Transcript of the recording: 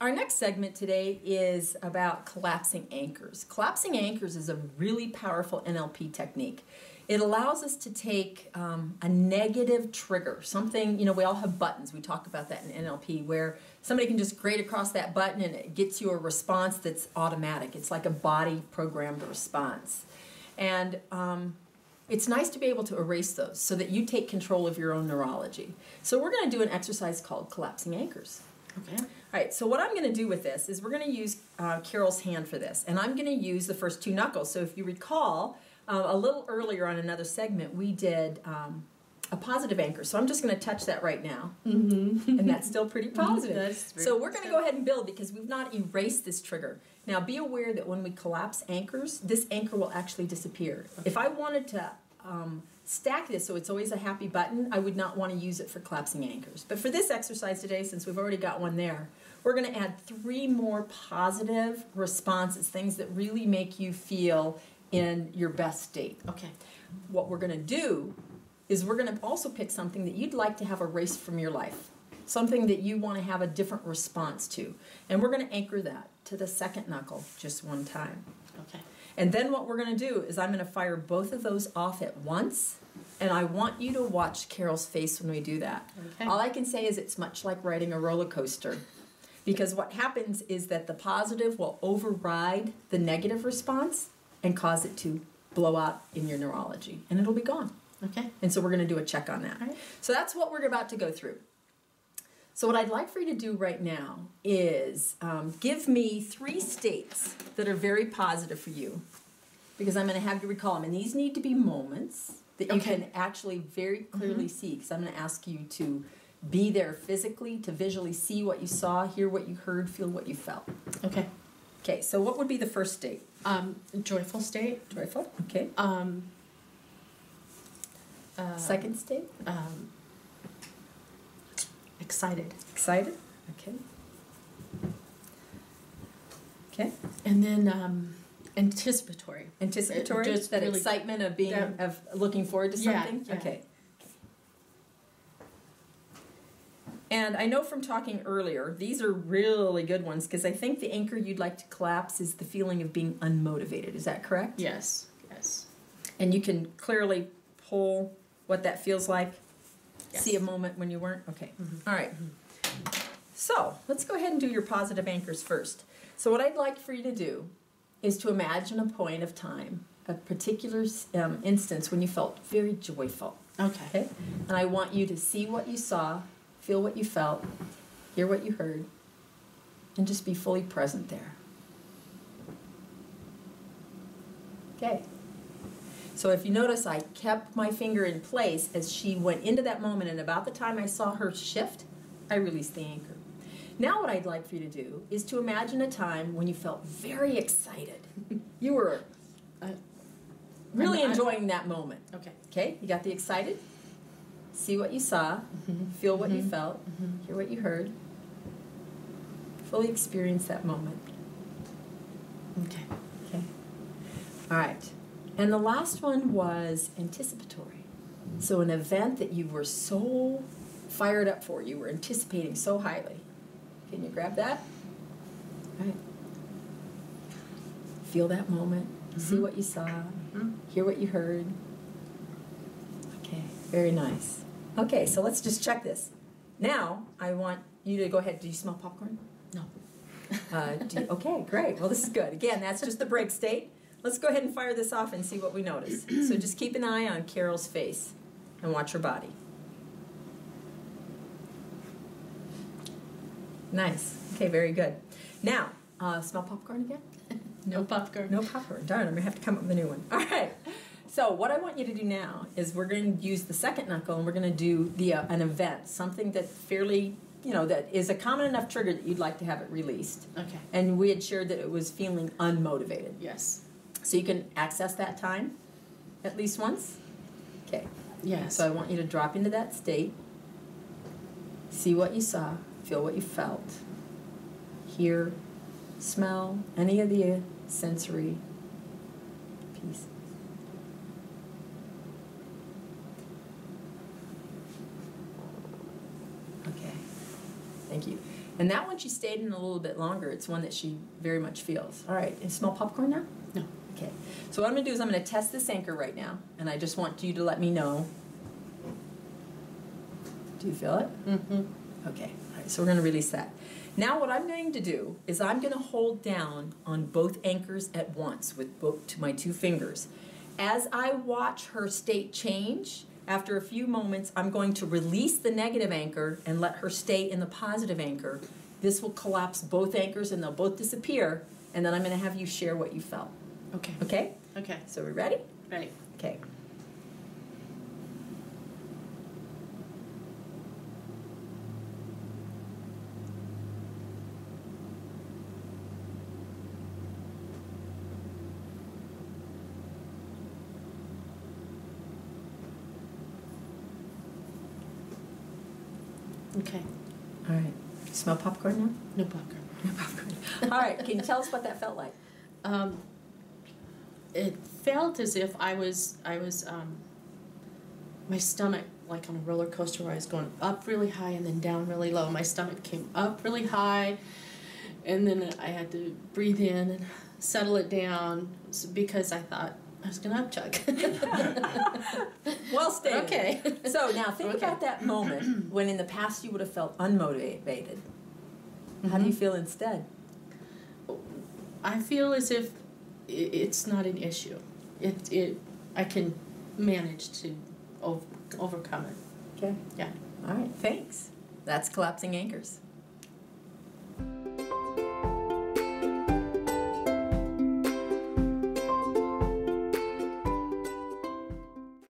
Our next segment today is about collapsing anchors. Collapsing anchors is a really powerful NLP technique. It allows us to take um, a negative trigger, something, you know, we all have buttons. We talk about that in NLP, where somebody can just grade across that button and it gets you a response that's automatic. It's like a body programmed response. And um, it's nice to be able to erase those so that you take control of your own neurology. So we're going to do an exercise called collapsing anchors. Okay. All right, so what I'm going to do with this is we're going to use uh, Carol's hand for this, and I'm going to use the first two knuckles. So if you recall, uh, a little earlier on another segment, we did um, a positive anchor. So I'm just going to touch that right now, Mm-hmm. and that's still pretty positive. That's very so we're going to go ahead and build because we've not erased this trigger. Now be aware that when we collapse anchors, this anchor will actually disappear. If I wanted to um, stack this so it's always a happy button, I would not want to use it for collapsing anchors. But for this exercise today, since we've already got one there, we're going to add three more positive responses, things that really make you feel in your best state. Okay. What we're going to do is we're going to also pick something that you'd like to have erased from your life, something that you want to have a different response to. And we're going to anchor that to the second knuckle just one time. Okay. And then what we're going to do is I'm going to fire both of those off at once. And I want you to watch Carol's face when we do that. Okay. All I can say is it's much like riding a roller coaster. Because what happens is that the positive will override the negative response and cause it to blow out in your neurology. And it'll be gone. Okay. And so we're going to do a check on that. Right. So that's what we're about to go through. So what I'd like for you to do right now is um, give me three states that are very positive for you, because I'm going to have you recall them, and these need to be moments that you Okay. can actually very clearly see. Because I'm going to ask you to be there physically, to visually see what you saw, hear what you heard, feel what you felt. Okay. Okay. So what would be the first state? Um, joyful state. Joyful. Okay. Um, uh, Second state. Um, excited. Excited. Okay. Okay. And then um, anticipatory. Anticipatory, It just that really- excitement of being that- of looking forward to Yeah, something. yeah. Okay. And I know from talking earlier, these are really good ones because I think the anchor you'd like to collapse is the feeling of being unmotivated. Is that correct? Yes. Yes. And you can clearly pull what that feels like. Yes. See a moment when you weren't. Okay. Mhm. All right. So let's go ahead and do your positive anchors first. So what I'd like for you to do is to imagine a point of time, a particular um, instance when you felt very joyful. Okay. Okay. And I want you to see what you saw, feel what you felt, hear what you heard, and just be fully present there. Okay. So if you notice, I kept my finger in place as she went into that moment, and about the time I saw her shift, I released the anchor. Now, what I'd like for you to do is to imagine a time when you felt very excited. You were Uh, really I'm- I'm- enjoying that moment. okay. Okay, you got the excited? See what you saw, feel what you Mhm. felt, Mhm. hear what you heard, fully experience that moment. Okay. Okay. All right. And the last one was anticipatory. So, an event that you were so fired up for, you were anticipating so highly. Can you grab that? All right. Feel that moment, see Mhm. what you saw, Mhm. hear what you heard. Okay, very nice. Okay, so let's just check this. Now, I want you to go ahead. Do you smell popcorn? No. Uh, do you- okay, great. Well, this is good. Again, that's just the break state. Let's go ahead and fire this off and see what we notice. So just keep an eye on Carol's face and watch her body. Nice. Okay, very good. Now, uh, smell popcorn again? No popcorn. No popcorn. Darn, I'm gonna have to come up with a new one. All right. So what I want you to do now is we're going to use the second knuckle and we're going to do the uh, an event, something that fairly, you know, that is a common enough trigger that you'd like to have it released. Okay. And we had shared that it was feeling unmotivated. Yes. So you can access that time at least once. Okay. Yes. So I want you to drop into that state. See what you saw, feel what you felt, hear, smell, any of the sensory pieces. Okay. Thank you. And that one she stayed in a little bit longer. It's one that she very much feels. All right, and smell popcorn now? Okay. So what I'm gonna do is I'm gonna test this anchor right now, and I just want you to let me know. Do you feel it? Mm-hmm. Okay, all right, so we're gonna release that. Now what I'm going to do is I'm gonna hold down on both anchors at once with both to my two fingers. As I watch her state change, after a few moments, I'm going to release the negative anchor and let her stay in the positive anchor. This will collapse both anchors and they'll both disappear, and then I'm gonna have you share what you felt. Okay. Okay? Okay. So we're ready? Ready. Okay. Okay. All right. Smell popcorn now? No popcorn. No popcorn. All right. Can you tell us what that felt like? Um, it felt as if I was I was um, my stomach like on a roller coaster where I was going up really high and then down really low. My stomach came up really high, and then I had to breathe in and settle it down because I thought I was gonna upchuck. Well stated. Okay. So now think Okay. about that moment when in the past you would have felt unmotivated. How do you feel instead? I feel as if it's not an issue. It it I can manage to ov- overcome it. Okay. Yeah. All right. Thanks. That's collapsing anchors.